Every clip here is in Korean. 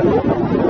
Thank you.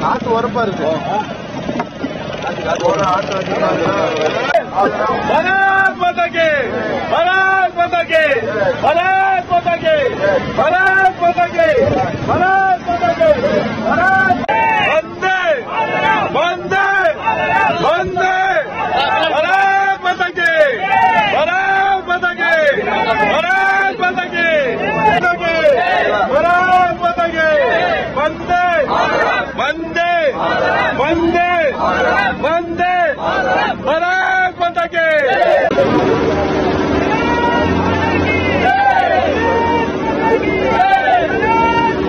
காத்து உரப்பா இருக்கு ஒரு ஆட்டோ